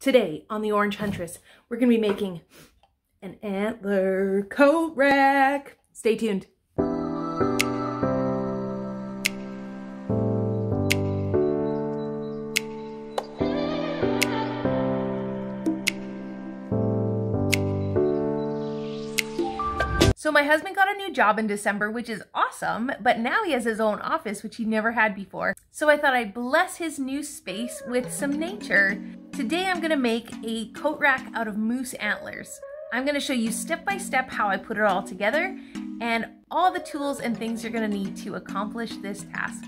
Today on the Orange Huntress, we're going to be making an antler coat rack. Stay tuned. So my husband got a new job in December, which is awesome, but now he has his own office, which he never had before. So I thought I'd bless his new space with some nature. Today I'm gonna make a coat rack out of moose antlers. I'm gonna show you step by step how I put it all together and all the tools and things you're gonna need to accomplish this task.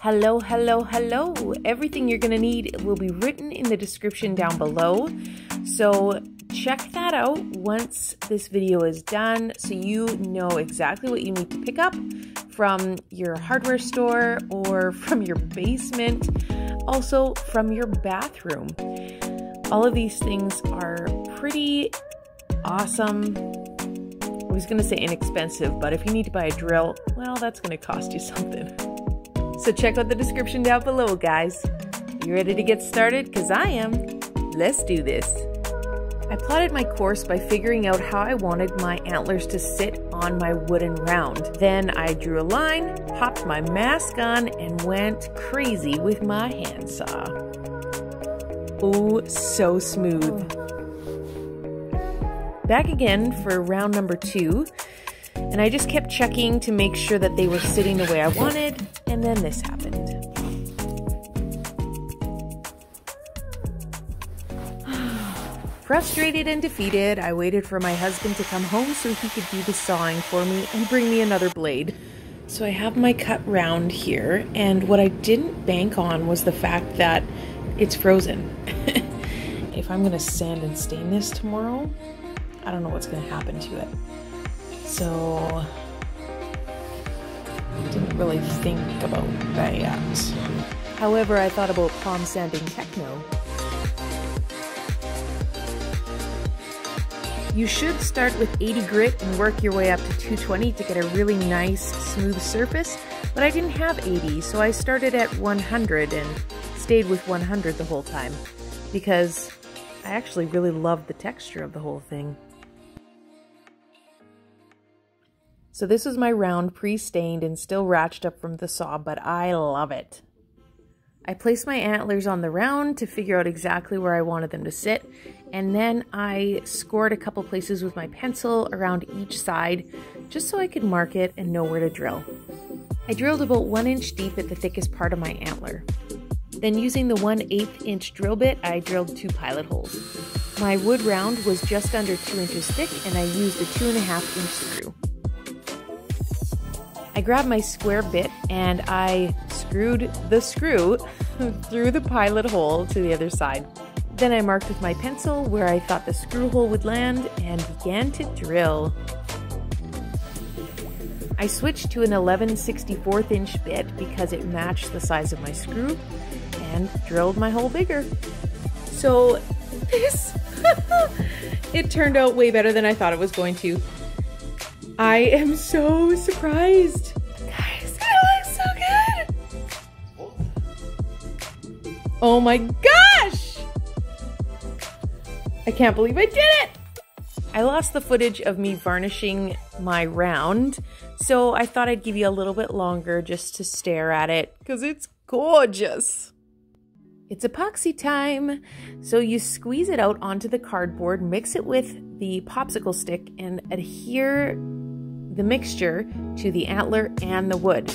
Hello, hello, hello. Everything you're gonna need will be written in the description down below. So check that out once this video is done so you know exactly what you need to pick up from your hardware store or from your basement, also from your bathroom. All of these things are pretty awesome. I was going to say inexpensive, but if you need to buy a drill, well, that's going to cost you something. So check out the description down below, guys. You ready to get started? Because I am. Let's do this. I plotted my course by figuring out how I wanted my antlers to sit on my wooden round. Then I drew a line, popped my mask on, and went crazy with my handsaw. Oh, so smooth. Back again for round number two, and I just kept checking to make sure that they were sitting the way I wanted, and then this happened. Frustrated and defeated, I waited for my husband to come home so he could do the sawing for me and bring me another blade. So I have my cut round here, and what I didn't bank on was the fact that it's frozen. if I'm gonna sand and stain this tomorrow, I don't know what's gonna happen to it. So I didn't really think about that yet. However, I thought about palm sanding techno You should start with 80 grit and work your way up to 220 to get a really nice smooth surface, but I didn't have 80, so I started at 100 and stayed with 100 the whole time because I actually really loved the texture of the whole thing. So this is my round pre-stained and still ratched up from the saw, but I love it. I placed my antlers on the round to figure out exactly where I wanted them to sit, and then I scored a couple places with my pencil around each side just so I could mark it and know where to drill. I drilled about one inch deep at the thickest part of my antler. Then using the 1 8 inch drill bit, I drilled two pilot holes. My wood round was just under 2 inches thick and I used a 2.5 inch screw. I grabbed my square bit and I screwed the screw through the pilot hole to the other side. Then I marked with my pencil where I thought the screw hole would land and began to drill. I switched to an 11 64th inch bit because it matched the size of my screw and drilled my hole bigger. So this, it turned out way better than I thought it was going to. I am so surprised. Guys, it looks so good. Oh my gosh! I can't believe I did it! I lost the footage of me varnishing my round, so I thought I'd give you a little bit longer just to stare at it, because it's gorgeous. It's epoxy time. So you squeeze it out onto the cardboard, mix it with the popsicle stick, and adhere the mixture to the antler and the wood.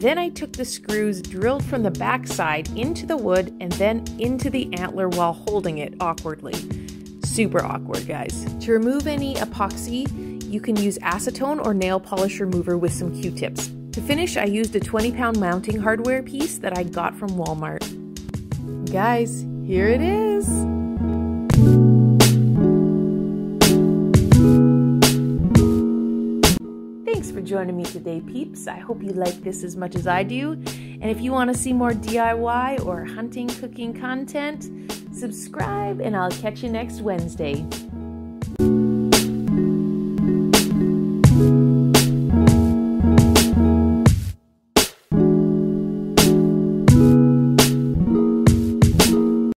Then I took the screws drilled from the backside into the wood and then into the antler while holding it awkwardly. Super awkward, guys. To remove any epoxy, you can use acetone or nail polish remover with some Q-tips. To finish, I used a 20 pound mounting hardware piece that I got from Walmart. Guys, here it is. Joining me today, peeps. I hope you like this as much as I do. And if you want to see more DIY or hunting cooking content, subscribe and I'll catch you next Wednesday.